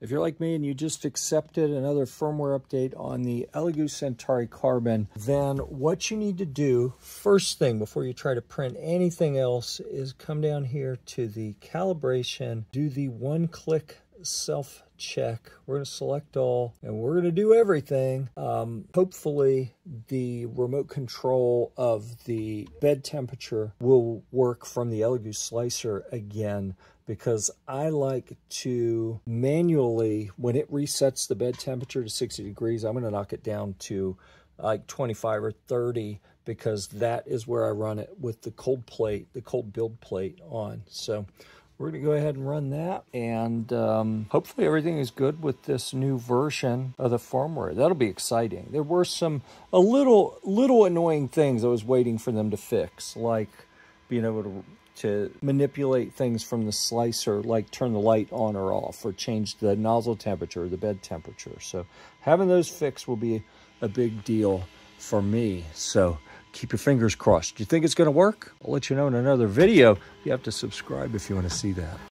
If you're like me and you just accepted another firmware update on the Elegoo Centauri Carbon, then what you need to do, first thing before you try to print anything else, is come down here to the calibration, do the one-click self check. We're going to select all and we're going to do everything. Um, hopefully the remote control of the bed temperature will work from the Elegoo slicer again because I like to manually, when it resets the bed temperature to 60 degrees, I'm going to knock it down to like 25 or 30 because that is where I run it with the cold plate, the cold build plate on. So we're going to go ahead and run that. And um, hopefully everything is good with this new version of the firmware. That'll be exciting. There were some a little little annoying things I was waiting for them to fix, like being able to to manipulate things from the slicer, like turn the light on or off, or change the nozzle temperature, or the bed temperature. So having those fixed will be a big deal for me. So keep your fingers crossed. Do you think it's going to work? I'll let you know in another video. You have to subscribe if you want to see that.